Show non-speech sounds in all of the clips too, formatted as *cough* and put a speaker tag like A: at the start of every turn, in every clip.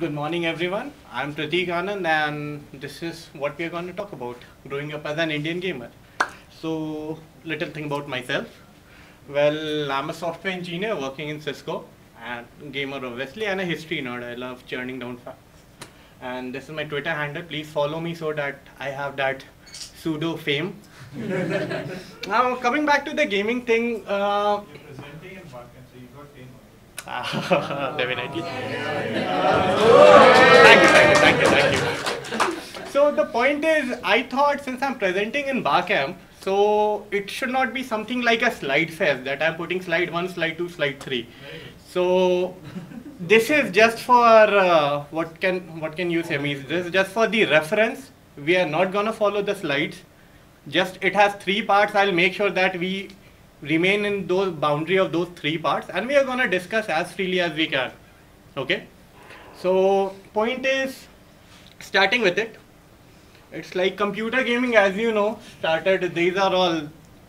A: Good morning, everyone. I'm Prateek Anand, and this is what we are going to talk about growing up as an Indian gamer. So, little thing about myself. Well, I'm a software engineer working in Cisco, and gamer obviously, and a history nerd. I love churning down facts. And this is my Twitter handle. Please follow me so that I have that pseudo fame. *laughs* now, coming back to the gaming thing. Uh, Ah, Thank you, thank you, thank you, thank you. So the point is, I thought since I'm presenting in Barcamp, so it should not be something like a slide fest that I'm putting slide 1, slide 2, slide 3. So this is just for uh, what can what can you say? Means this is just for the reference. We are not gonna follow the slides. Just it has three parts. I'll make sure that we remain in those boundary of those three parts, and we are gonna discuss as freely as we can. Okay. So point is, starting with it. It's like computer gaming, as you know, started. These are all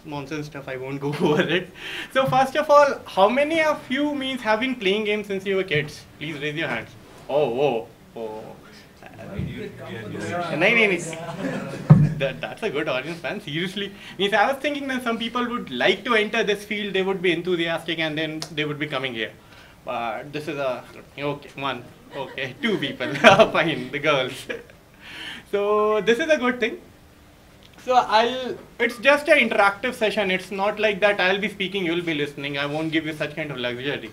A: nonsense stuff. I won't go *laughs* over it. So first of all, how many of you means have been playing games since you were kids? Please raise your hands. Oh, oh, oh. नहीं नहीं नहीं that, that's a good audience man. Seriously. Means I was thinking that some people would like to enter this field they would be enthusiastic and then they would be coming here. But this is a okay one okay *laughs* two people *laughs* ah, fine the girls. *laughs* So this is a good thing. So I'll it's just an interactive session. It's not like that I'll be speaking you'll be listening. I won't give you such kind of luxury.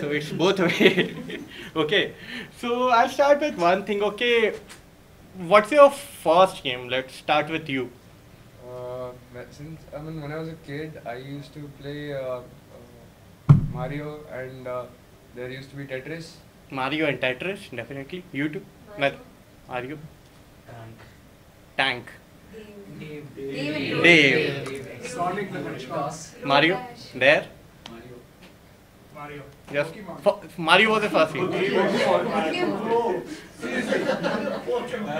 A: So it's both way okay. So I'll start with one thing. Okay what's your first game? Let's start with you.
B: Uh, since I mean, when I was a kid, I used to play uh, uh, Mario, and uh, there used to be Tetris.
A: Mario and Tetris definitely. You too? Well, Mario Tank.
C: Dave.
A: Dave
D: Sonic the Hedgehog.
A: Mario? There?
E: Mario.
A: Yes F- Mario was the first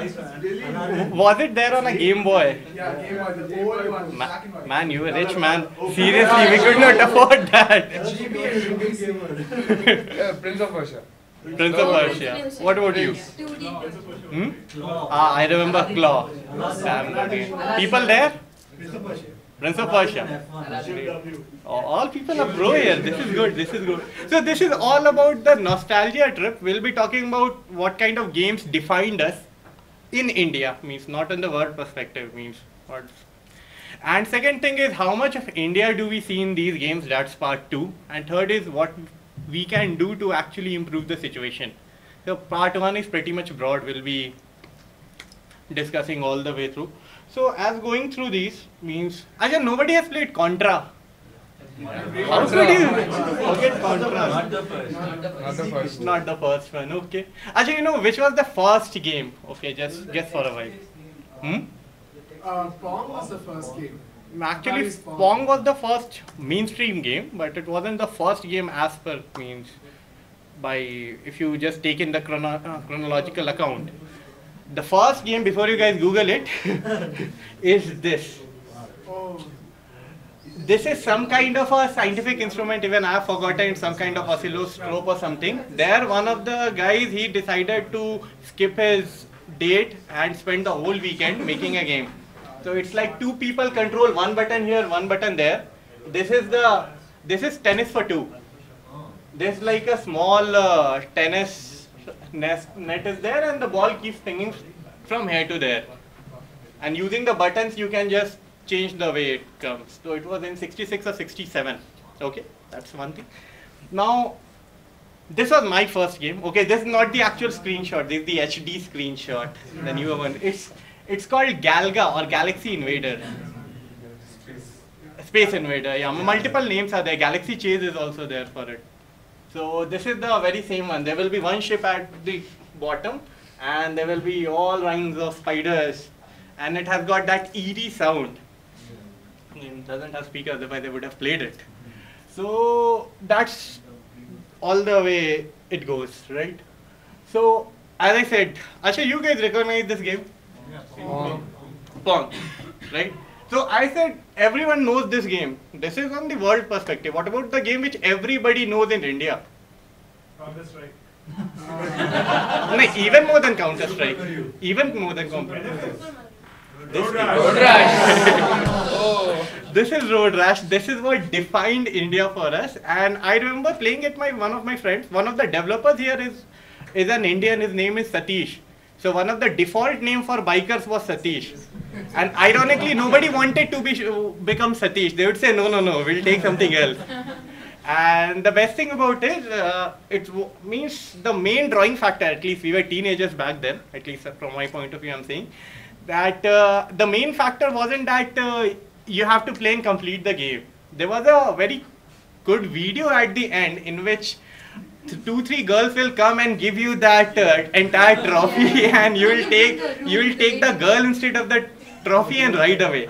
A: was it there on a Game Boy
D: Yeah, Game Boy, the old one,
A: Ma-
D: black and white.
A: man, you a rich man. Seriously, we could not afford that.
D: GB and Ruby's Gamer.
B: Yeah, Prince of Persia.
A: Prince of Persia. What about you? Hmm? Ah, I remember Claw. Damn, game. People there? Prince of Persia. Oh, All people are pro here. This is good. This is good. So this is all about the nostalgia trip. We'll be talking about what kind of games defined us in India. Means not in the world perspective. Means what. And second thing is how much of India do we see in these games? That's part two. And third is what we can do to actually improve the situation. So part one is pretty much broad. We'll be discussing all the way through. So as going through these means, again nobody has played Contra. How could you forget Contra?
B: Not the first.
A: Not the first one, okay. Actually, you know which was the first game? Okay, just guess for a while. Hmm?
D: Uh, Pong was the first game.
A: Actually,
D: Pong.
A: Pong was the first mainstream game, but it wasn't the first game as per means by if you just take in the chrono- uh, chronological account. The first game before you guys Google it *laughs* is this. This is some kind of a scientific instrument. Even I have forgotten some kind of oscilloscope or something. There, one of the guys he decided to skip his date and spend the whole weekend making a game. So it's like two people control one button here, one button there. This is the this is tennis for two. this is like a small uh, tennis net is there, and the ball keeps swinging from here to there. And using the buttons, you can just change the way it comes. So it was in 66 or 67. Okay, that's one thing. Now, this was my first game. Okay, this is not the actual screenshot. This is the HD screenshot, the newer one. It's it's called Galaga or Galaxy Invader. Space Invader. Yeah, multiple names are there. Galaxy Chase is also there for it. So this is the very same one. There will be one ship at the bottom, and there will be all kinds of spiders, and it has got that eerie sound. I it doesn't have speakers, otherwise they would have played it. So that's all the way it goes, right? So as I said, actually you guys recognize this game?
B: Pong.
A: Pong, right? So I said everyone knows this game. This is on the world perspective. What about the game which everybody knows in India?
E: Counter Strike. *laughs*
A: no, even more than Counter Strike. Even more than Counter This,
E: Road Rash. *laughs*
B: oh.
A: this is Road Rash. This is what defined India for us. And I remember playing it. My one of my friends, one of the developers here is is an Indian. His name is Satish. So one of the default name for bikers was Satish. And ironically, nobody wanted to be become Satish. They would say, no, no, no, we'll take something else. And the best thing about it, uh, it means the main drawing factor, at least we were teenagers back then, at least from my point of view, I'm saying, that uh, the main factor wasn't that uh, you have to play and complete the game. There was a very good video at the end in which two, three girls will come and give you that uh, entire trophy *laughs* and you will take, you will take the girl instead of the trophy and ride away.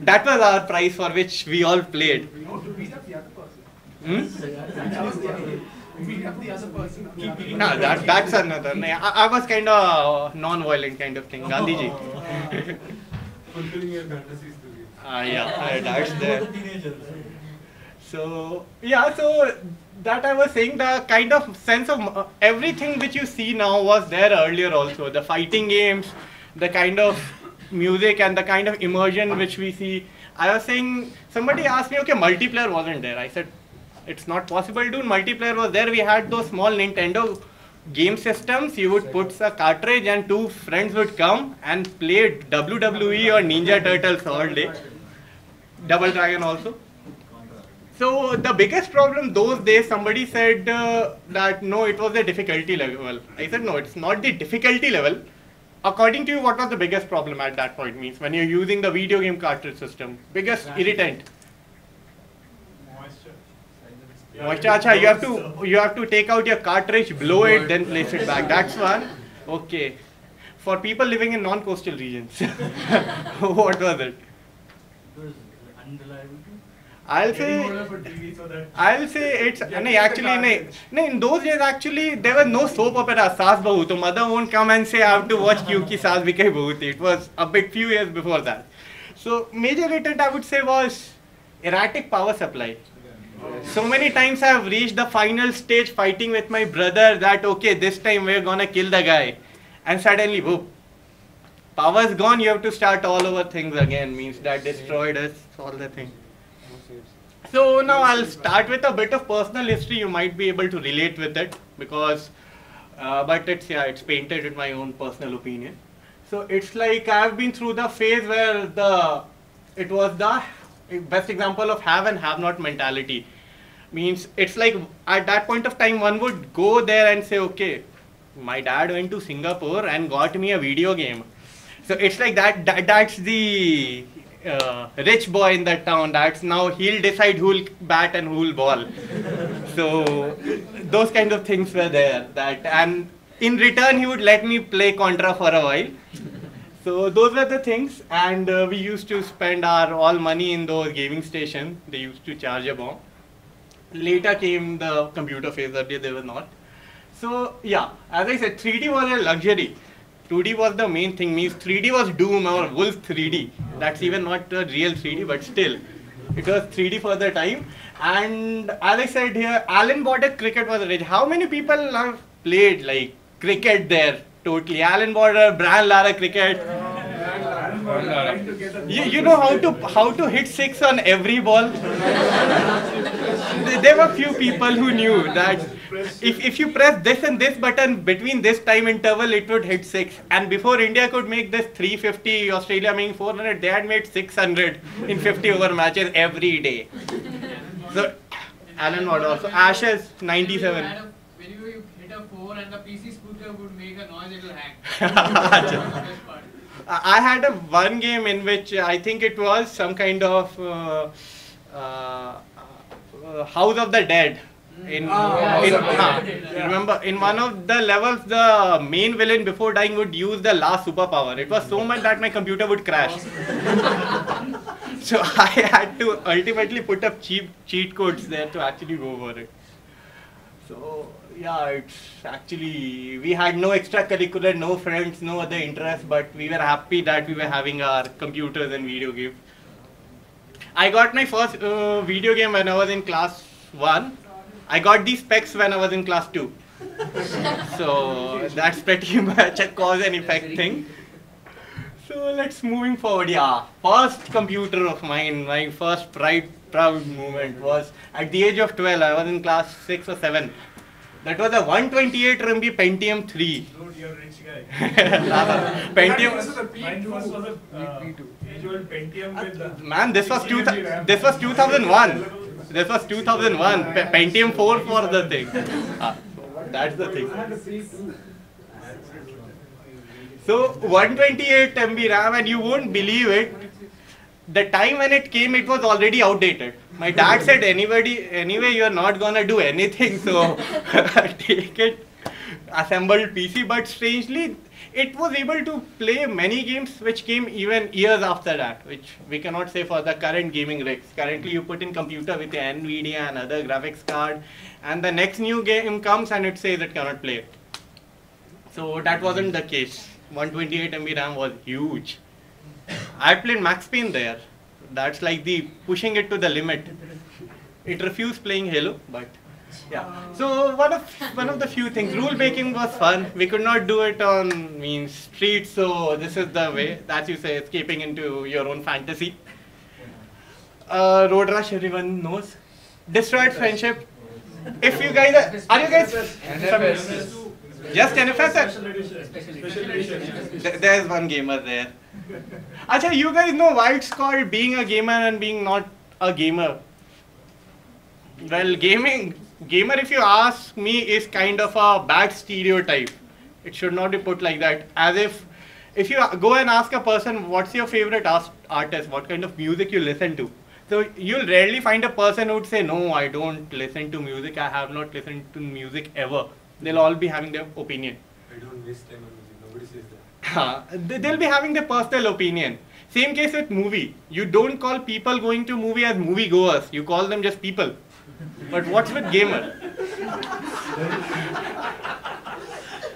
A: That was our prize for which we all played.
D: No, to beat up the other person.
A: Hmm?
D: That was the other. Beat up the other person.
A: No, that, that's another. I, I was kind of non-violent kind of thing. Gandhiji.
F: Fulfilling your fantasies to you.
A: Ah, yeah, uh, that's there. So, yeah, so that I was saying the kind of sense of uh, everything which you see now was there earlier also. The fighting games, the kind of music and the kind of immersion which we see. I was saying, somebody asked me, okay, multiplayer wasn't there. I said, it's not possible to. Multiplayer was there. We had those small Nintendo game systems. You would put a cartridge and two friends would come and play WWE or Ninja Turtles all day. Double Dragon also. So the biggest problem those days, somebody said uh, that no, it was the difficulty level. I said no, it's not the difficulty level. According to you, what was the biggest problem at that point? Means when you're using the video game cartridge system, biggest irritant.
E: Moisture.
A: Moisture, acha, you have to you have to take out your cartridge, blow it, then place it back. That's one. Okay. For people living in non-coastal regions, *laughs* what was it? I'll say. I'll say it's no, actually no, no, in those days actually there was no soap opera Saas Bahu. So mother won't come and say I have to watch Kyuki Saas Bikai Bahu. It was a bit few years before that. So major irritant I would say was erratic power supply. So many times I have reached the final stage fighting with my brother that okay this time we're gonna kill the guy, and suddenly whoop, power's gone. You have to start all over things again. Means that destroyed us all the thing. So now I'll start with a bit of personal history. You might be able to relate with it because, uh, but it's yeah, it's painted in my own personal opinion. So it's like I've been through the phase where the it was the best example of have and have not mentality. Means it's like at that point of time one would go there and say, okay, my dad went to Singapore and got me a video game. So it's like that. that that's the uh, rich boy in that town. That's now he'll decide who'll bat and who'll ball. So those kind of things were there. That and in return he would let me play Contra for a while. So those were the things, and uh, we used to spend our all money in those gaming stations. They used to charge a bomb. Later came the computer phase. Earlier they were not. So yeah, as I said, 3D was a luxury. 2D was the main thing. Means 3D was Doom or Wolf 3D. That's even not a real 3D, but still, it was 3D for the time. And as I said here, Alan Border cricket was rich. How many people have played like cricket there? Totally. Alan Border, Brian Lara cricket. You, you know how to how to hit six on every ball. There were few people who knew that if, if you press this and this button between this time interval, it would hit six. And before India could make this 350, Australia making 400, they had made 600 in 50 over matches every day. So, Alan Ward also. Ashes 97.
G: Whenever you hit a four and the PC scooter would make a noise, it will hang. That's the best part.
A: I had a one game in which I think it was some kind of uh, uh, House of the Dead. In,
D: Ah,
A: in
D: House of the
A: huh, remember in one of the levels the main villain before dying would use the last superpower. It was so much that my computer would crash. *laughs* so I had to ultimately put up cheap cheat codes there to actually go over it. So yeah, it's actually we had no extracurricular, no friends, no other interests, but we were happy that we were having our computers and video games. I got my first uh, video game when I was in class one. I got these specs when I was in class two. *laughs* so that's pretty *laughs* much a cause and effect thing. So let's moving forward. Yeah, first computer of mine, my first pride proud moment was at the age of 12. I was in class six or seven. That was a 128 MB Pentium 3.
E: Dude, you're a rich guy.
A: Pentium.
D: This is a
E: Mine first was a uh,
B: P2.
E: Pentium with
A: Man, this was
E: 16
A: two, this was 2001. This was 2001. Pentium 4 for the thing. Ah, that's the thing. So 128 MB RAM, and you won't believe it. The time when it came, it was already outdated. My dad said, "Anybody, anyway, you are not gonna do anything, so take it." Assembled PC, but strangely, it was able to play many games which came even years after that, which we cannot say for the current gaming rigs. Currently, you put in computer with NVIDIA and other graphics card, and the next new game comes and it says it cannot play. So that wasn't the case. 128 MB RAM was huge. I played Max Payne there. That's like the pushing it to the limit. It refused playing Halo, but yeah. So one of one of the few things. Rule breaking was fun. We could not do it on means streets, so this is the way. As you say, escaping into your own fantasy. Uh, Road Rash, everyone knows. Destroyed friendship. If you guys are, are you guys?
B: NFS.
A: Just NFS?
E: Special edition. Special edition.
A: Th- There's one gamer there. Acha, you guys know why it's called being a gamer and being not a gamer. Well, gaming, gamer, if you ask me, is kind of a bad stereotype. It should not be put like that. As if, if you go and ask a person, what's your favorite as- artist, what kind of music you listen to? So you'll rarely find a person who would say, no, I don't listen to music. I have not listened to music ever. They'll all be having their opinion.
F: I don't waste time on music. Nobody says that. *laughs*
A: They- they'll be having their personal opinion. Same case with movie. You don't call people going to movie as movie goers. You call them just people. *laughs* But what's with gamer?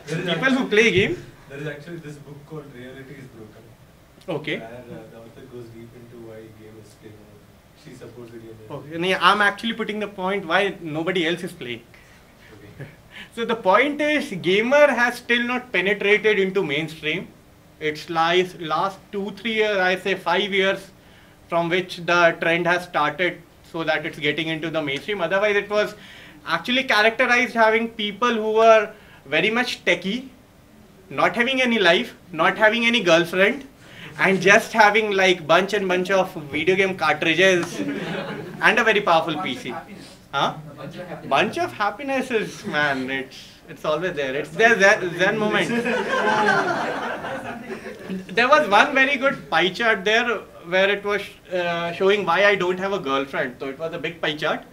F: There is
A: People who play game.
F: There is actually this book called Reality is Broken.
A: Okay.
F: Where uh, the author goes deep into why gamers play more. She supposedly.
A: Okay. yeah, I'm actually putting the point why nobody else is playing.
F: Okay. *laughs*
A: So the point is, gamer has still not penetrated into mainstream. It's lies last two, three years, I say five years, from which the trend has started, so that it's getting into the mainstream. Otherwise, it was actually characterized having people who were very much techie, not having any life, not having any girlfriend, and just having like bunch and bunch of video game cartridges and a very powerful PC. Huh? bunch of happiness is man it's it's always there it's there zen, zen moment *laughs* there was one very good pie chart there where it was uh, showing why i don't have a girlfriend. So it was a big pie chart.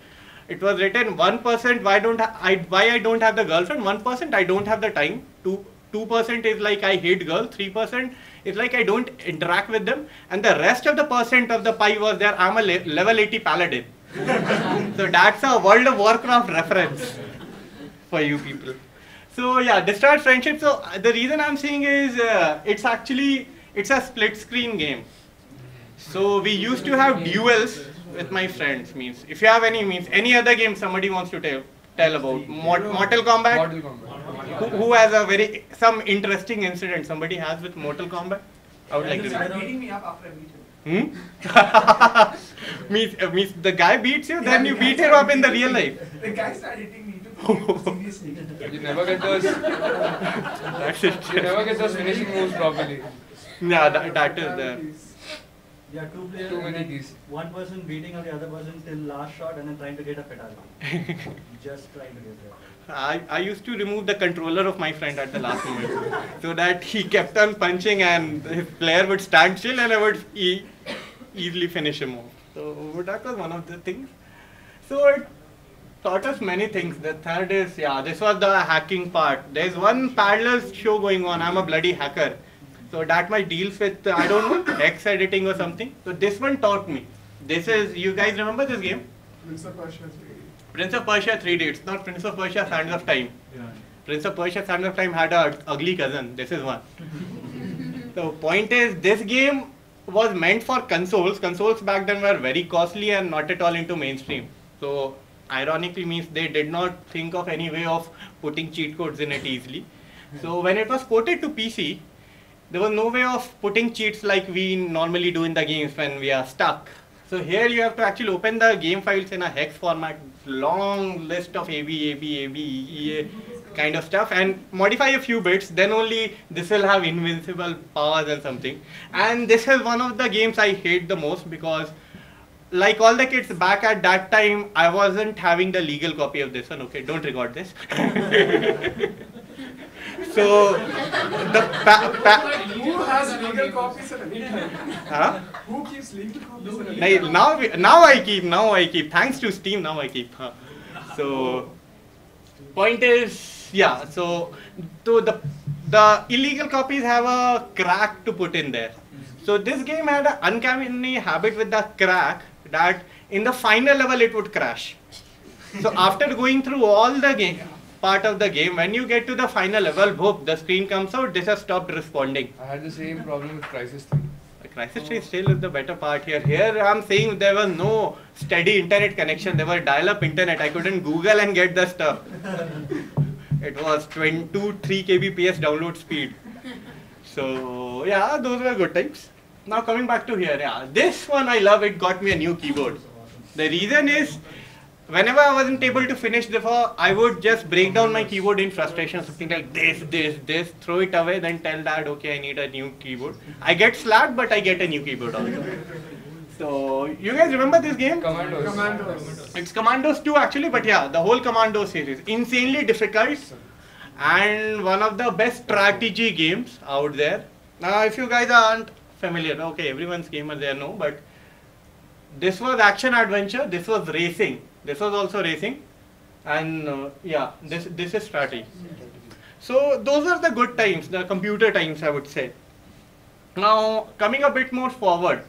A: It was written 1% why don't I, why i don't have the girlfriend? 1% i don't have the time. 2 2% is like i hate girls. 3% is like i don't interact with them. And the rest of the percent of the pie was there. I'm a le- level 80 paladin. *laughs* So that's a World of Warcraft reference for you people. So yeah, destroyed friendship. So the reason I'm saying is uh, it's actually it's a split screen game. So we used to have duels with my friends. Means if you have any means any other game somebody wants to tell tell about Mort- Mortal Kombat.
B: Mortal Kombat.
A: Who, who has a very some interesting incident somebody has with Mortal Kombat? I would like to
D: Start
A: know.
D: beating me up after I.
A: Hmm? *laughs* means, uh, means the guy beats you, then you beat him up in the real life.
D: The guy started hitting me too. Seriously. *laughs*
B: You never get those. *laughs* You
A: That's it.
B: never get those finishing moves properly.
A: Yeah, that, that is there.
H: Yeah, two players.
B: Too many
H: like,
B: keys.
H: One person beating on the other person till last shot and then trying to get a fatality. *laughs* Just trying to get there.
A: I, I used to remove the controller of my friend at the last moment so that he kept on punching and his player would stand still and I would e- easily finish him off. So that was one of the things. So it taught us many things. The third is, yeah, this was the hacking part. There's one parallel show going on. I'm a bloody hacker. So that might deals with, uh, I don't know, X editing or something. So this one taught me. This is, you guys remember this game?
D: Prince of Persia 3D.
A: Prince of Persia 3D. It's not Prince of Persia Sands of Time. Yeah. Prince of Persia Sands of Time had a ugly cousin. This is one. *laughs* the point is, this game was meant for consoles. Consoles back then were very costly and not at all into mainstream. So ironically means they did not think of any way of putting cheat codes in it easily. So when it was ported to PC, there was no way of putting cheats like we normally do in the games when we are stuck. So here you have to actually open the game files in a hex format, long list of AB, AB, AB, EA kind of stuff and modify a few bits, then only this will have invincible powers and something. And this is one of the games I hate the most because like all the kids back at that time, I wasn't having the legal copy of this one. Okay, don't record this. *laughs* so the pa- pa-
D: Who has legal copies at any time?
A: huh?
D: Who keeps legal copies at any time?
A: now now I keep now I keep thanks to Steam now I keep. Huh. So point is yeah. So to the the illegal copies have a crack to put in there. So this game had an uncanny habit with the crack that in the final level it would crash. So after going through all the game part of the game, when you get to the final level, whoop, the screen comes out, this has stopped responding.
B: I had the same problem with Crysis 3.
A: Crysis 3 still is the better part here. Here I'm saying there was no steady internet connection. There was dial-up internet. I couldn't Google and get the stuff. *laughs* it was 22, 3 kbps download speed. So yeah, those were good times. Now coming back to here, yeah, this one I love. It got me a new keyboard. The reason is, whenever I wasn't able to finish before, I would just break down my keyboard in frustration, something like this, this, this, throw it away, then tell dad, okay, I need a new keyboard. I get slapped, but I get a new keyboard also. So you guys remember this game?
B: Commandos.
D: Commandos.
A: It's Commandos 2 actually, but yeah, the whole Commando series. Insanely difficult and one of the best strategy games out there. Now, if you guys aren't familiar, okay, everyone's gamer there, no, but this was action adventure, this was racing, this was also racing, and uh, yeah, this this is strategy. So those are the good times, the computer times, I would say. Now, coming a bit more forward,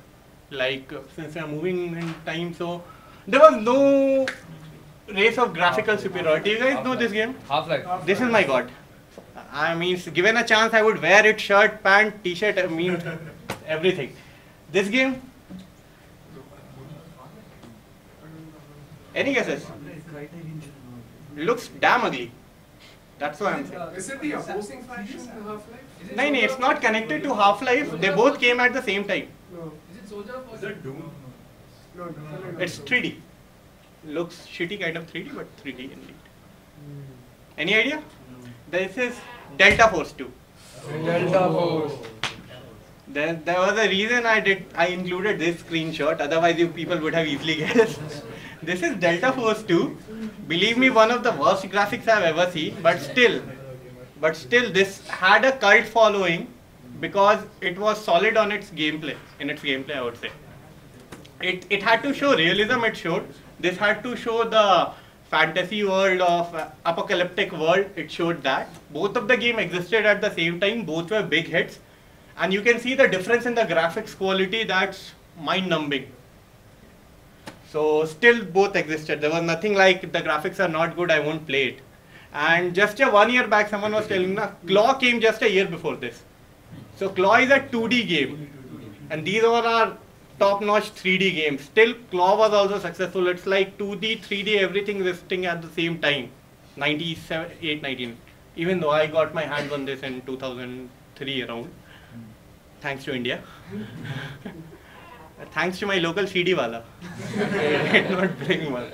A: like uh, since I'm moving in time, so there was no race of graphical superiority. You guys know this game?
B: Half-Life.
A: This is my god. I mean, given a chance, I would wear it shirt, pant, t-shirt, I mean, everything. This game? Any guesses? Looks damn ugly. That's why I'm saying.
D: Is it the opposing faction in Half-Life?
A: No, no, it's not connected to Half-Life. They both came at the same time.
D: No.
G: Is it Soldier of
F: Is that Doom?
D: No, no.
A: It's 3D. Looks shitty kind of 3D, but 3D indeed. Hmm. Any idea? This is Delta Force 2.
B: Delta Force.
A: There, there was a reason I did I included this screenshot. Otherwise, you people would have easily guessed. This is Delta Force 2. Believe me, one of the worst graphics I've ever seen. But still, but still, this had a cult following because it was solid on its gameplay. In its gameplay, I would say. It it had to show realism. It showed. This had to show the fantasy world of uh, apocalyptic world. It showed that both of the game existed at the same time. Both were big hits and you can see the difference in the graphics quality that's mind numbing so still both existed. There was nothing like the graphics are not good i won't play it. And just a one year back someone was telling me claw came just a year before this. So claw is a 2d game. And these are our top notch 3d games. Still claw was also successful. It's like 2d 3d everything existing at the same time. 97 8 19 even though i got my hands on this in 2003 around. Thanks to India. *laughs* thanks to my local CD wala. *laughs* did not bring one.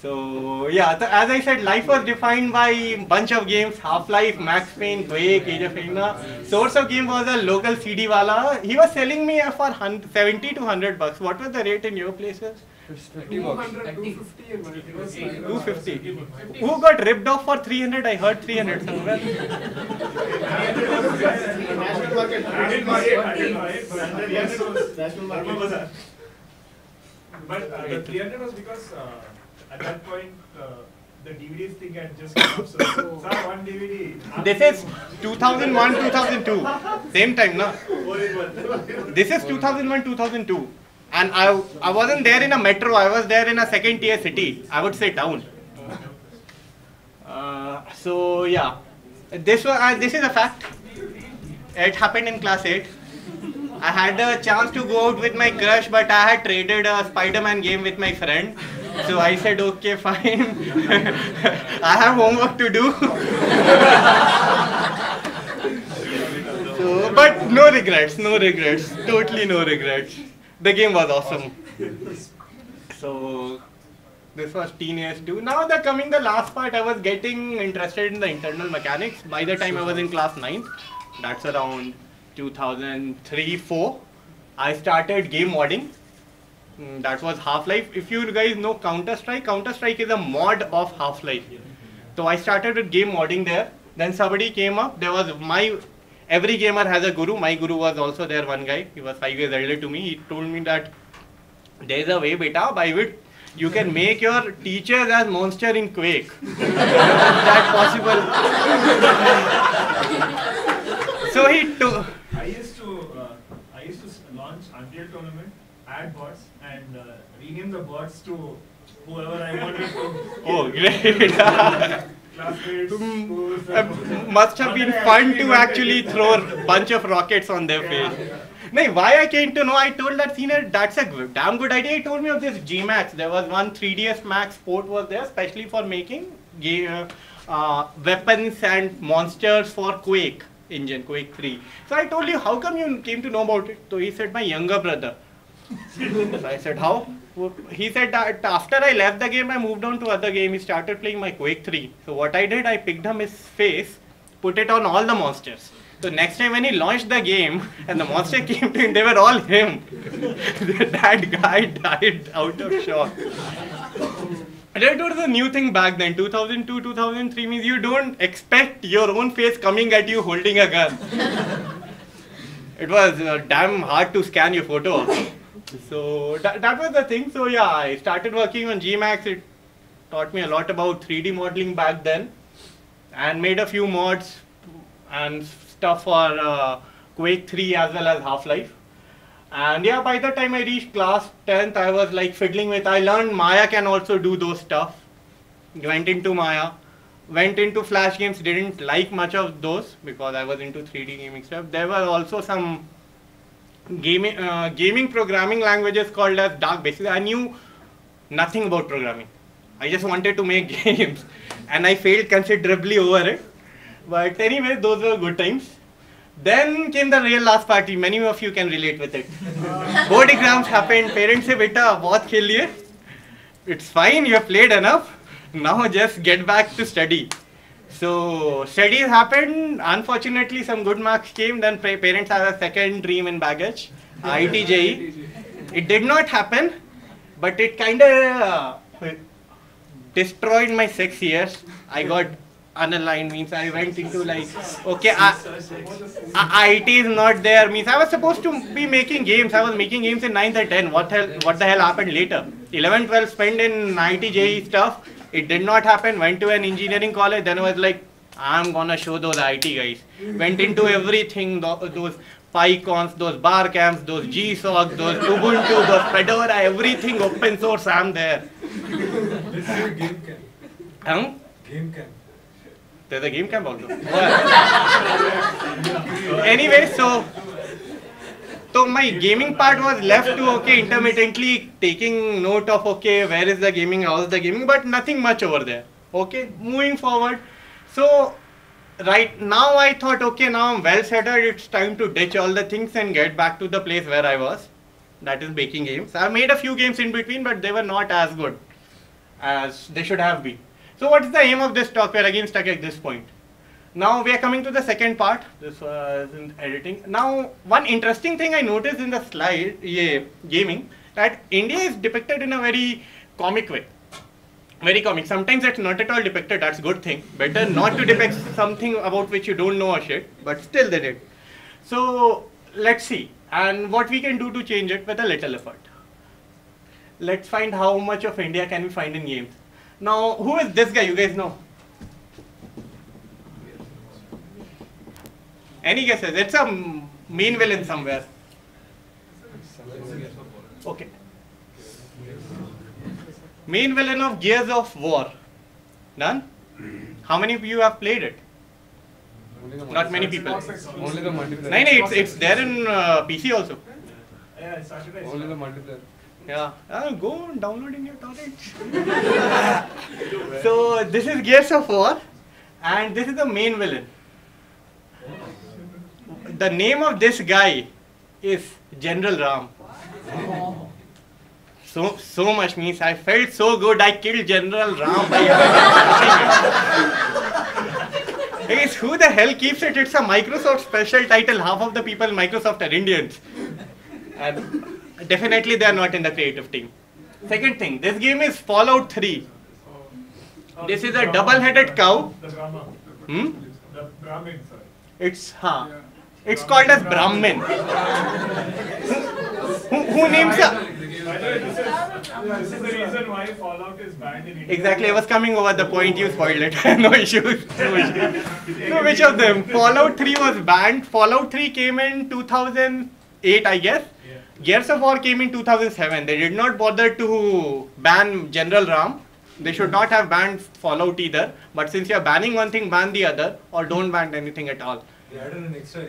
A: So yeah, so as I said, life was defined by bunch of games: Half-Life, Max Payne, Quake, Age of Sigmar. Source of game was a local CD wala. He was selling me for 70 to 100 bucks. What was the rate in your places?
B: It's 50 bucks.
D: 250 and it was like-
A: 250. Who got ripped off for 300? I heard 300 somewhere. *laughs*
E: National market. I didn't buy it, I didn't buy it, but 300 was-
F: National
E: Market But uh, the 300 was because uh, at that point, uh, the DVDs thing had just come up, so *laughs* sir, one DVD.
A: This is 2001, 2002. Same time, na? This is 2001, 2002. And I, I wasn't there in a metro, I was there in a second tier city. I would say town. Uh, so, yeah. This, was, uh, this is a fact. It happened in class 8. I had a chance to go out with my crush, but I had traded a Spider Man game with my friend. So I said, okay, *laughs* fine. I have homework to do. *laughs* so, but no regrets, no regrets, totally no regrets. The game was awesome. So this was teen years too. Now the coming the last part, I was getting interested in the internal mechanics. By the time I was in class 9, that's around 2003-4, I started game modding. Mm, That was Half-Life. If you guys know Counter-Strike, Counter-Strike is a mod of Half-Life. So I started with game modding there. Then somebody came up. There was my every gamer has a guru. My guru was also there. One guy. He was five years elder to me. He told me that there is a way, beta, by which you can make your teachers as monster in Quake. is *laughs* that possible? *laughs* so he took.
E: I used to uh, I used to launch Unreal tournament, add bots, and uh, rename the bots to whoever I wanted to. *laughs*
A: Oh, great. Mm, must have been fun to actually throw a bunch of rockets on their face. No, why I came to know, I told that senior, that's a damn good idea. He told me of this Gmax. There was one 3ds Max port was there, especially for making uh, uh, weapons and monsters for Quake engine, Quake 3. So I told you, how come you came to know about it? So he said, my younger brother. so I said, how? He said that after I left the game, I moved on to other game. He started playing my Quake 3. So what I did, I picked up his face, put it on all the monsters. So next time when he launched the game *laughs* and the monster *laughs* came to him, they were all him. *laughs* that guy died out of shock. That was a new thing back then. 2002, 2003 means you don't expect your own face coming at you holding a gun. it was uh, damn hard to scan your photo. So that, that was the thing. So yeah, I started working on Gmax. It taught me a lot about 3D modeling back then, and made a few mods and stuff for uh, Quake 3 as well as Half-Life. And yeah, by the time I reached class 10th, I was like fiddling with. I learned Maya can also do those stuff. Went into Maya, went into Flash games. Didn't like much of those because I was into 3D gaming stuff. There were also some gaming uh, gaming programming languages called as dark basically i knew nothing about programming. I just wanted to make *laughs* games and i failed considerably over it. But anyway those were good times. Then came the real last party. Many of you can relate with it. *laughs* Board exams happened. Parents say beta khel liye it's fine. You have played enough. Now just get back to study so studies happened. Unfortunately, some good marks came. Then parents had a second dream in baggage, IIT-JEE. It did not happen, but it kind of uh, destroyed my six years. I got unaligned. Means I went into like okay, I, I, IT is not there. Means I was supposed to be making games. I was making games in 9th and 10. What hell? What the hell happened later? 11, 12 spent in IIT-JEE stuff. It did not happen. Went to an engineering college. Then I was like, I'm gonna show those IT guys. Went into everything. tho- Those PyCons, those bar camps, those GSOCs, those Ubuntu, those Fedora, everything open source. I'm there.
F: Let's do game camp.
A: Huh?
F: Game camp.
A: There's a game camp also. *laughs* anyway, so so my gaming part was left to okay intermittently taking note of okay where is the gaming, how is the gaming, but nothing much over there. Okay, moving forward. So right now I thought okay now I'm well settled. It's time to ditch all the things and get back to the place where I was. That is making games. I made a few games in between, but they were not as good as they should have been. So what is the aim of this talk? We're again stuck at this point. Now we are coming to the second part. This uh, was in editing. Now one interesting thing I noticed in the slide, yeah, gaming, that India is depicted in a very comic way. Very comic. Sometimes it's not at all depicted. That's a good thing. Better not to depict *laughs* something about which you don't know a shit. But still they did. So let's see. And what we can do to change it with a little effort. Let's find how much of India can we find in games. Now, who is this guy? You guys know? Any guesses? It's a main villain somewhere. Okay. Main villain of Gears of War. Done? How many of you have played it? Not many people.
B: Only the multiplayer.
A: No, no, it's, it's there in uh, PC also.
E: Yeah, I started. I
B: Only the multiplayer.
A: Yeah, uh, go and download in your torrents. *laughs* so this is Gears of War, and this is the main villain. The name of this guy is General Ram. So so much means I felt so good. I killed General Ram by Guys, who the hell keeps it? It's a Microsoft special title. Half of the people in Microsoft are Indians. And definitely they are not in the creative team. Second thing, this game is Fallout 3.
E: Oh,
A: This is a double-headed cow.
E: The.
A: Hmm?
E: The Brahmin, sorry.
A: It's huh. It's called as Brahmin. who, who names
E: this is, the reason why Fallout is banned in India.
A: Exactly, I was coming over the point, you spoiled it. *laughs* no issues. No. So which of them? Fallout 3 was banned. Fallout 3 came in 2008, I guess. Gears of War came in 2007. They did not bother to ban General Ram. They should not have banned Fallout either. But since you are banning one thing, ban the other, or don't ban anything at all.
F: They added an extra.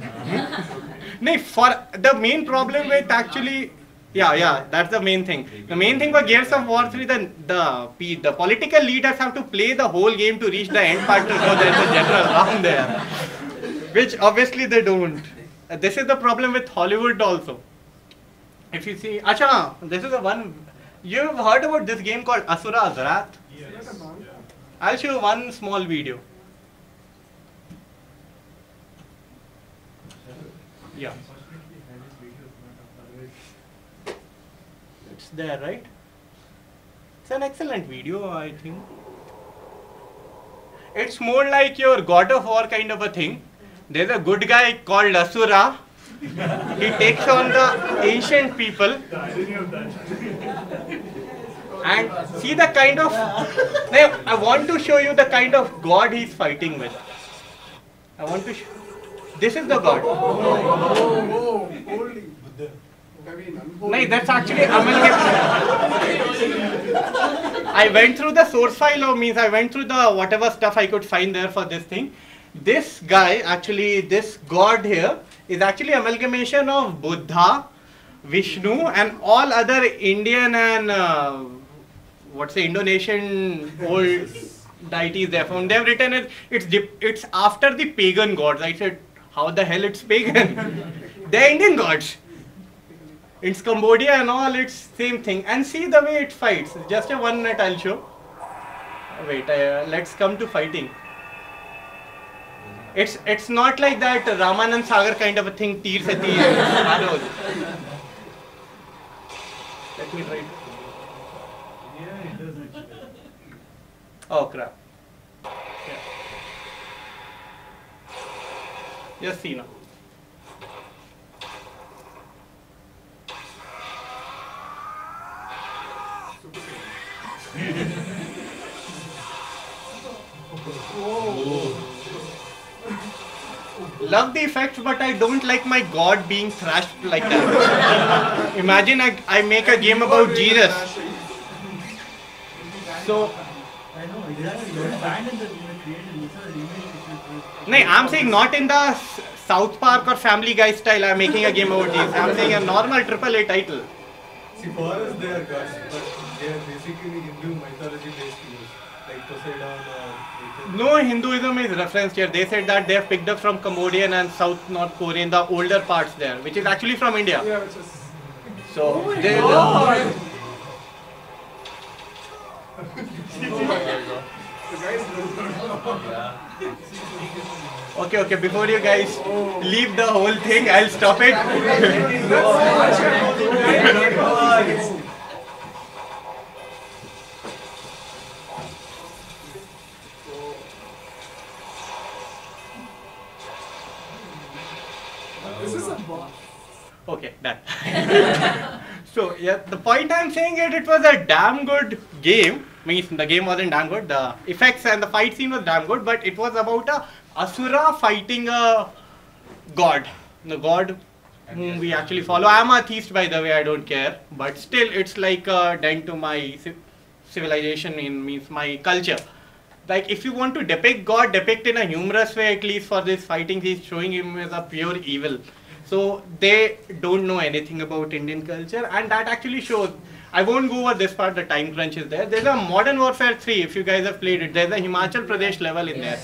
F: Hmm?
A: No, for the main problem with actually, yeah, yeah, that's the main thing. The main thing for Gears of War 3, the the the political leaders have to play the whole game to reach the end part to know there's a general around there, which obviously they don't. This is the problem with Hollywood also. If you see, acha, this is the one. You've heard about this game called Asura's Wrath?
E: Yes.
A: I'll show you one small video. Yeah. It's there, right? It's an excellent video, I think. It's more like your God of War kind of a thing. There's a good guy called Asura. He takes on the ancient people and see the kind of. I want to show you the kind of God he's fighting with. I want to. Sh- this is the God.
D: Oh, holy. I mean, unholy.
A: No, that's actually amalgam. I went through the source file or means I went through the whatever stuff I could find there for this thing. This guy, actually, this god here is actually amalgamation of Buddha, Vishnu, and all other Indian and uh, what's the Indonesian old deities there. From they've written it, it's dip- it's after the pagan gods. I said, how the hell it's pagan? *laughs* They're Indian gods. It's Cambodia and all, it's same thing. And see the way it fights. Just a one minute I'll show. Wait, uh, let's come to fighting. It's it's not like that Ramanand Sagar kind of a thing, Teer se teer, *laughs* arrows. Let me try.
E: Yeah, it does actually.
A: Oh crap. Now. Love the effects, but I don't like my god being thrashed like that. Imagine I, I make a game about Jesus. So,
H: I know, exactly. You're banned in the, in the creative. This is a remake which is-
A: No, I'm saying not in the S- South Park or Family Guy style. I'm making a game about these. I'm saying a normal AAA title.
F: See, for us they are gods, but they are basically Hindu mythology based heroes, like Poseidon or Athena.
A: No Hinduism is referenced here. They said that they have picked up from Cambodian and South North Korean, the older parts there, which is actually from India.
D: Yeah, which is.
A: So, oh they,
D: The guys *laughs*
A: okay, okay. Before you guys leave the whole thing, I'll stop it.
D: This is a.
A: Okay, done. *laughs* so yeah, the point I'm saying is it was a damn good game. Means the game wasn't damn good. The effects and the fight scene was damn good, but it was about a asura fighting a god. The god whom we actually follow. I'm a theist by the way. I don't care, but still, it's like a dent to my civilization. In means my culture. Like if you want to depict God, depict in a humorous way at least for this fighting. He's showing him as a pure evil So they don't know anything about Indian culture, and that actually shows. I won't go over this part. The time crunch is there. There's a Modern Warfare 3. If you guys have played it, there's a Himachal Pradesh level in there.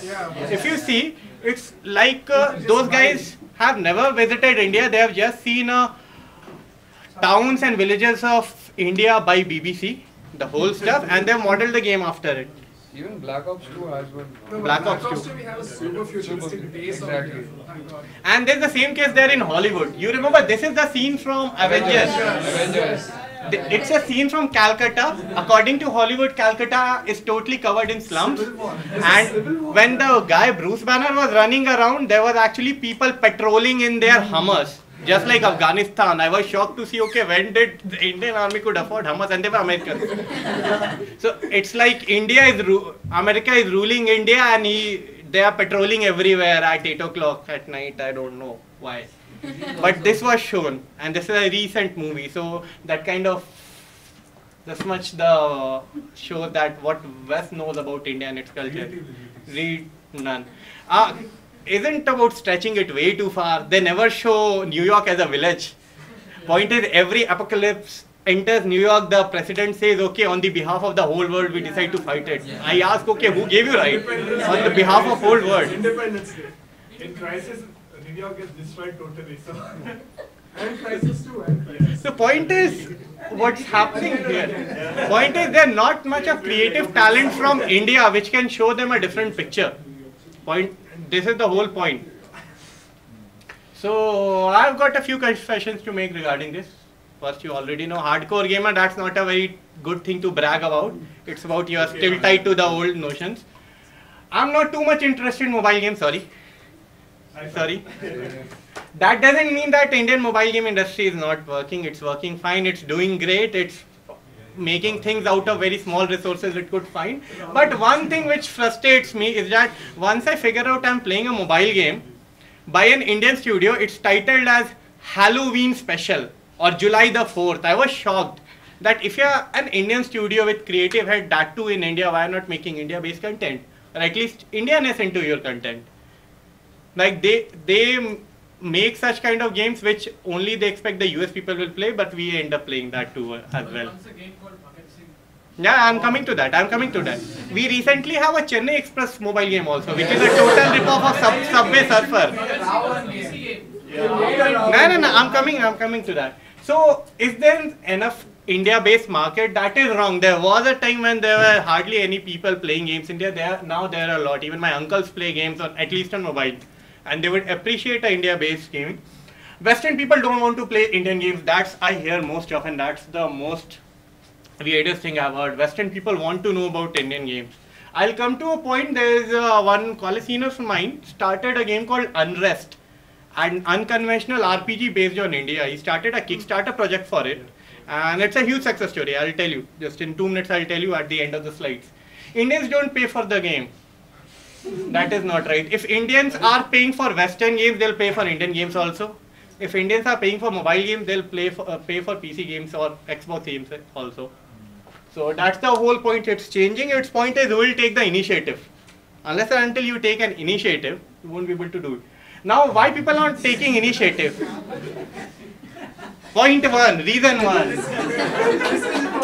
A: If you see, it's like uh, those guys have never visited India. They have just seen uh, towns and villages of India by BBC, the whole stuff, and they've modeled the game after it.
B: Even Black Ops 2 has one.
D: No,
A: Black
D: Black
A: Ops
D: Ops
A: 2.
D: 2 we have a super futuristic base
B: Exactly.
D: Thank God.
A: And there's the same case there in Hollywood. You remember this is the scene from Avengers.
B: Avengers.
A: Th- It's a scene from Calcutta. According to Hollywood, Calcutta is totally covered in slums. And when the guy Bruce Banner was running around, there was actually people patrolling in their Hummers. Just like Afghanistan, I was shocked to see. Okay, when did the Indian army could afford Hummers, and they were Americans. so it's like India is America is ruling India, and he they are patrolling everywhere at eight o'clock at night. I don't know why *laughs* but this was shown and this is a recent movie so that kind of this much the show that what west knows about india and its culture. Read none. Uh, isn't about stretching it way too far? They never show new york as a village. Point is every apocalypse enters new york the president says okay on the behalf of the whole world we decide to fight it. I ask okay who gave you right? On the behalf of whole world.
D: Independence Day.
E: In Crysis, New York is destroyed totally. So *laughs*
D: And Crysis 2 and Crysis.
A: The point is, what's *laughs* happening here? Point is, there's not much of creative talent from India which can show them a different picture. Point. This is the whole point. So I've got a few confessions to make regarding this. First, you already know hardcore gamer. That's not a very good thing to brag about. It's about you are still tied to the old notions. I'm not too much interested in mobile games. Sorry. Sorry. *laughs* That doesn't mean that Indian mobile game industry is not working. It's working fine. It's doing great. It's making things out of very small resources it could find. But one thing which frustrates me is that once I figure out I'm playing a mobile game by an Indian studio, it's titled as Halloween Special or July the 4th. I was shocked that if you're an Indian studio with creative head, that too in India, why are not making India-based content? Or at least Indianness into your content like they they make such kind of games which only they expect the US people will play, but we end up playing that too uh, as well.
G: Once a game called Bhagat Singh.
A: Yeah, I'm coming to that. I'm coming to that. We recently have a Chennai Express mobile game also, which is a total rip-off of Sub- Subway Surfer.
G: Bhagat Singh PC game.
A: No, no, no. I'm coming. I'm coming to that. So, is there enough India-based market? That is wrong. There was a time when there were hardly any people playing games in India. There now there are a lot. Even my uncles play games on at least on mobile, and they would appreciate a India-based gaming. Western people don't want to play Indian games. That's I hear most often. That's the most weirdest thing I've heard. Western people want to know about Indian games. I'll come to a point. There's uh, one senior of mine started a game called Unrest, an unconventional RPG based on India. He started a Kickstarter project for it, and it's a huge success story. I'll tell you. Just in two minutes, I'll tell you at the end of the slides. Indians don't pay for the game. That is not right. If Indians are paying for Western games, they'll pay for Indian games also. If Indians are paying for mobile games, they'll play for, uh, pay for PC games or Xbox games also. So that's the whole point. It's changing. Its point is who will take the initiative. Unless and until you take an initiative, you won't be able to do it. Now, why people are not taking initiative? Point one, reason one.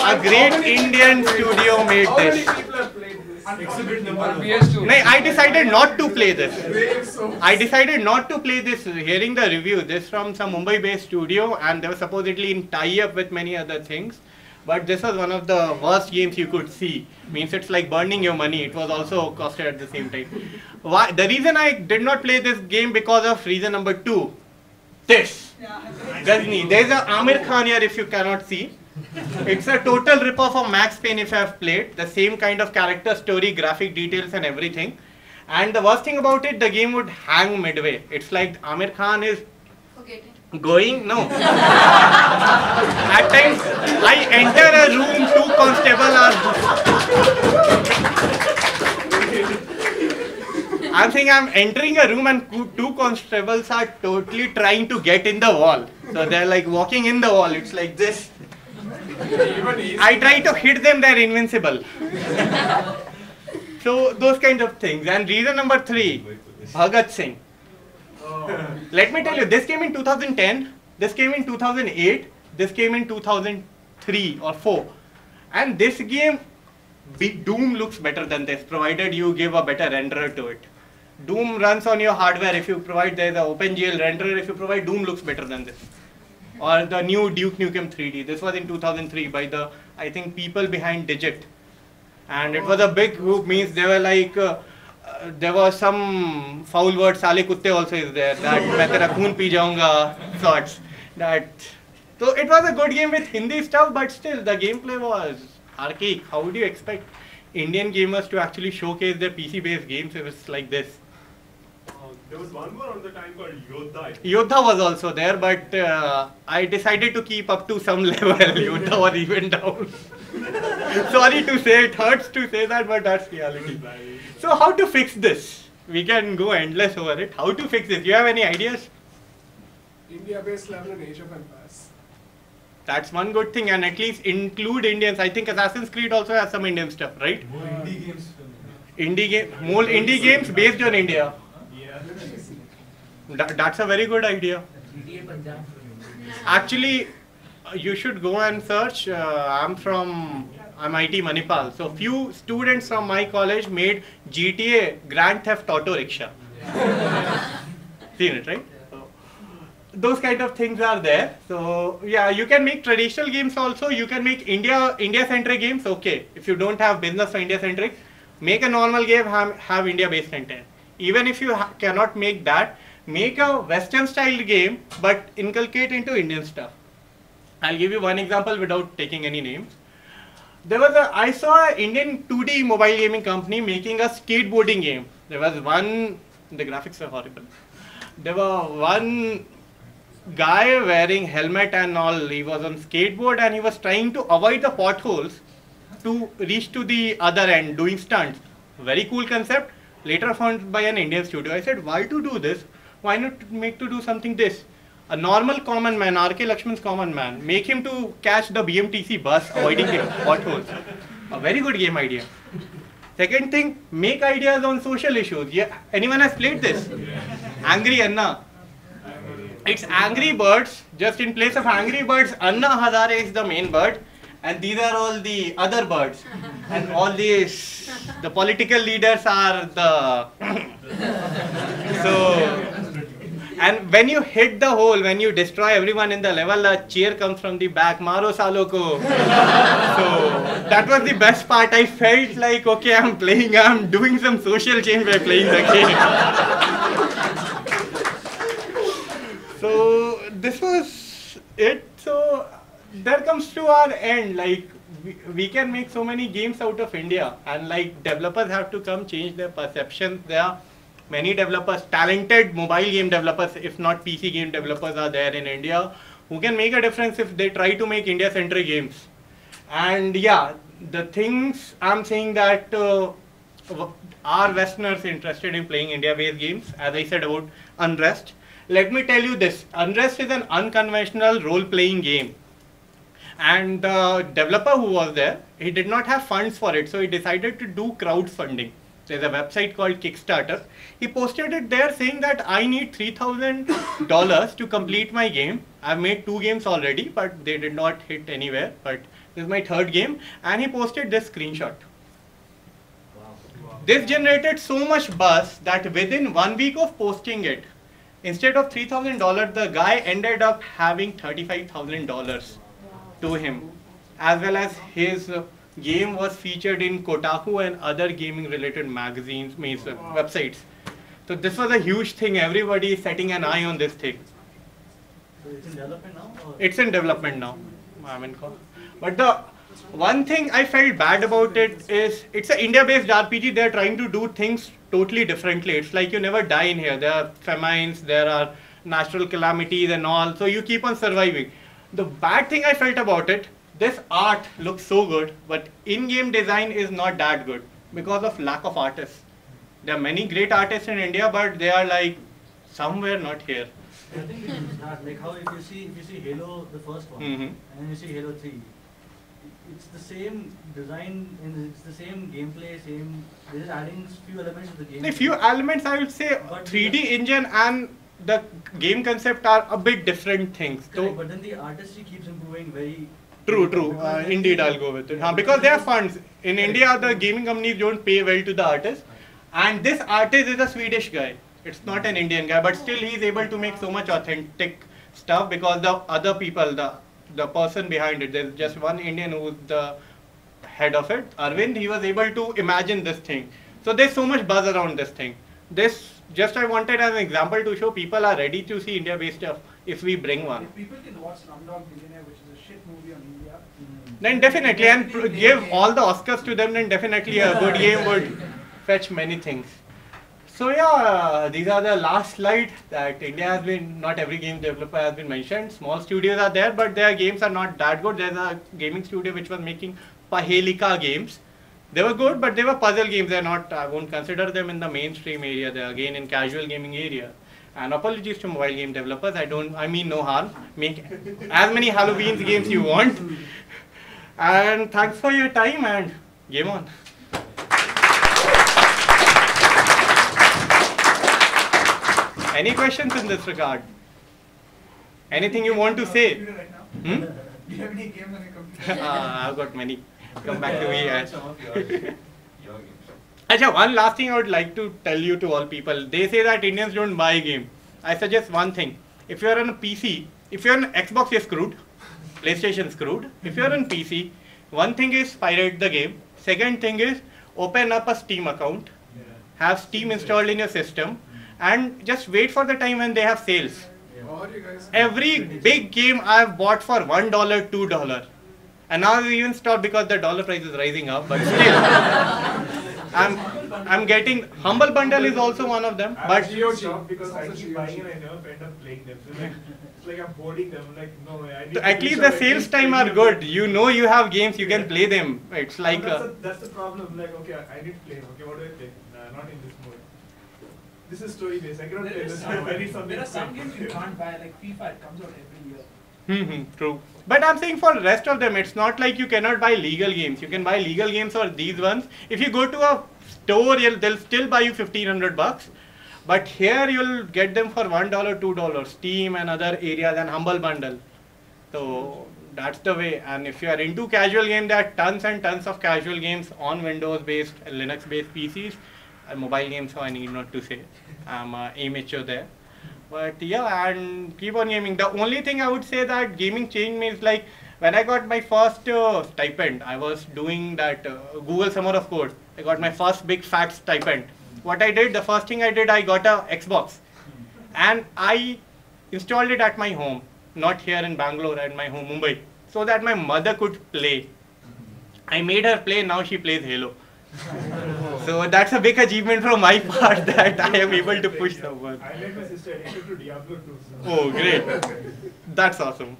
A: A great Indian studio made this.
D: People have played this?
F: Exhibit number
B: PS2.
A: No, I decided not to play this. I decided not to play this. Hearing the review, this from some Mumbai-based studio, and they were supposedly in tie-up with many other things. But this was one of the worst games you could see. Means it's like burning your money. It was also costed at the same time. Why? The reason I did not play this game because of reason number two. This. Ghazni. There's a Aamir Khan here if you cannot see. It's a total rip-off of Max Payne if I've played. The same kind of character, story, graphic details and everything. And the worst thing about it, the game would hang midway. It's like Aamir Khan is going, no. At times, I enter a room, two constable are... I'm saying I'm entering a room and two- constables are totally trying to get in the wall. So they're like walking in the wall. It's like this. I try to hit them, they're invincible. so those kind of things. And reason number three, Bhagat Singh. Oh. Let me tell you, this came in 2010, this came in 2008, this came in 2003 or 4. And this game, Be- Doom looks better than this, provided you give a better renderer to it. Doom runs on your hardware if you provide, there's an OpenGL renderer, if you provide, Doom looks better than this. Or the new Duke Nukem 3D. This was in 2003 by the, I think, people behind Digit. And it was a big group, means they were like, uh, uh, there was some foul word, Sale Kutte also is there, that मैं तेरा खून P जाऊंगा sorts. That, so it was a good game with Hindi stuff, but still the gameplay was archaic. How would you expect Indian gamers to actually showcase their PC-based games if it's like this?
E: Uh, there was one more on the time called Yodha. I.
A: Yodha was also there, but uh, I decided to keep up to some *laughs* level. Yodha was even down. *laughs* Sorry to say, it hurts to say that, but that's reality. So how to fix this? We can go endless over it. How to fix this? You have any ideas?
D: India-based level in Age of Empires.
A: That's one good thing, and at least include Indians. I think Assassin's Creed also has some Indian stuff, right?
F: More indie games.
A: Indie game, more indie games based on India. That, that's a very good idea. Actually, you should go and search. Uh, I'm from I'm Manipal. So few students from my college made GTA Grand Theft Auto Rickshaw. *laughs* Seen it, right? So, those kind of things are there. So yeah, you can make traditional games also. You can make India India centric games. Okay, if you don't have business for India centric, make a normal game. Have, have India based content. Even if you ha- cannot make that, make a Western style game, but inculcate into Indian stuff. I'll give you one example without taking any names. There was a I saw an Indian 2D mobile gaming company making a skateboarding game. There was one the graphics were horrible. There was one guy wearing helmet and all. He was on skateboard and he was trying to avoid the potholes to reach to the other end doing stunts. Very cool concept. Later found by an Indian studio. I said, why to do this? Why not make to do something this? A normal common man, RK Lakshman's common man, make him to catch the BMTC bus avoiding potholes. A very good game idea. Second thing, make ideas on social issues. Yeah, anyone has played this? Angry Anna. It's Angry Birds. Just in place of Angry Birds, Anna Hazare is the main bird, and these are all the other birds. And all these, the political leaders are the. *coughs* so, and when you hit the hole, when you destroy everyone in the level, a cheer comes from the back. Maro saloko. so that was the best part. I felt like okay, I'm playing. I'm doing some social change by playing the game. so this was it so there comes to our end like we, we can make so many games out of india and like developers have to come change their perceptions there many developers talented mobile game developers if not pc game developers are there in india who can make a difference if they try to make india centric games. And yeah the things i'm saying that uh, are westerners interested in playing india based games? As i said about unrest. Let me tell you this unrest is an unconventional role playing game. And the developer who was there he did not have funds for it so he decided to do crowdfunding there's a website called kickstarter. He posted it there saying that i need $3000 to complete my game. I've made two games already but they did not hit anywhere. But this is my third game and he posted this screenshot. This generated so much buzz that within one week of posting it instead of $3000 the guy ended up having $35000 to him as well as his game was featured in kotaku and other gaming related magazines means uh, websites so this was a huge thing everybody is setting an eye on this thing
H: So it's in development now?
A: It's in development now I mean, but the one thing I felt bad about it is it's an India-based RPG. They're trying to do things totally differently. It's like you never die in here. There are famines, there are natural calamities and all. So you keep on surviving. The bad thing I felt about it, this art looks so good, but in-game design is not that good because of lack of artists. There are many great artists in India, but they are like somewhere not here.
H: I think it should like how if you see if you see Halo the first one
A: Mhm.
H: and then you see Halo three, it's the same design and it's the same gameplay, same. They're just adding few elements to the game.
A: A few elements I would say
H: But
A: 3D engine and the game concept are a bit different things. So
H: Correct, but then the artistry keeps improving very.
A: True, true. Uh, indeed, I'll go with it. Huh, because there are funds. In India, the gaming companies don't pay well to the artist. And this artist is a Swedish guy. It's not an Indian guy, but still he's able to make so much authentic stuff because the other people, the the person behind it, there's just one Indian who's the head of it, Arvind, he was able to imagine this thing. So there's so much buzz around this thing. This just I wanted as an example to show people are ready to see India-based stuff if we bring one.
I: If people can watch Slumdog Millionaire, which is a shit movie on India,
A: Then definitely, and give all the Oscars to them, then definitely a good game would fetch many things. So yeah, these are the last slide that India has been, not every game developer has been mentioned. Small studios are there, but their games are not that good. There's a gaming studio which was making Pahelika games. They were good, but they were puzzle games. They're not, I won't consider them in the mainstream area. They're again in casual gaming area. And apologies to mobile game developers. I don't, I mean no harm. Make as many Halloween games you want. And thanks for your time and game on. Any questions in this regard? Anything you want to say?
I: computer right now.
A: Hmm?
I: Do you have any games on your computer?
A: uh, *laughs* I've got many. Come back to me.
F: Yeah, some of your- *laughs* your games.
A: Achha, one last thing I would like to tell you to all people. They say that Indians don't buy game. I suggest one thing. If you're on a PC, if you're on Xbox, you're screwed. PlayStation screwed. If you're on PC, one thing is pirate the game. Second thing is open up a Steam account, have Steam installed in your system, mm. and just wait for the time when they have sales.
D: Or you guys.
A: Every big game I've bought for one dollar, two dollar, and now we even stopped because the dollar price is rising up. But still, *laughs* I'm I'm getting Humble Bundle is also one of them.
E: I'm
A: But
E: actually shocked because I
D: It's
E: keep
D: also
E: buying and I never end up playing them. So like, I'm boarding them. I'm like, no, I need
A: to-
E: to
A: at least the sales
E: keep
A: time
E: playing
A: are
E: them.
A: good. You know you have games, you can play them. It's like
E: that's,
A: uh,
E: the, that's the problem. Like, okay, I need to play. Okay, what do I play? Nah, not in this mode. This is story based. I cannot
I: There
E: play this
I: some-
E: I need something.
I: There are some games you can't buy, like FIFA, it comes out every year.
A: hmm true. But I'm saying for the rest of them, it's not like you cannot buy legal games. You can buy legal games or these ones. If you go to a store, you'll, they'll still buy you 1500 bucks. But here you'll get them for one dollar, two dollars. Steam and other areas and Humble Bundle. So that's the way. And if you are into casual game, there are tons and tons of casual games on Windows-based, Linux-based PCs, and mobile games. So I need not to say. I'm uh, amateur there. But yeah, and keep on gaming. The only thing I would say that gaming changed me is like when I got my first uh, stipend, I was doing that uh, Google Summer of Code. I got my first big fat stipend. What I did, the first thing I did, I got a Xbox, and I installed it at my home, not here in Bangalore, at my home Mumbai, so that my mother could play. I made her play. Now she plays Halo. so that's a big achievement from my part *laughs* that I am able to push someone.
E: I made my sister addicted to Diablo 2.
A: Oh, great. That's awesome.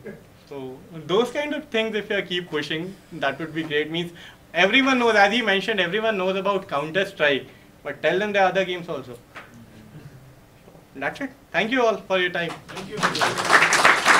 A: So those kind of things, if you keep pushing, that would be great. Means everyone knows, as he mentioned, everyone knows about Counter Strike, but tell them the other games also. That's it. Thank you all for your time.
E: Thank you.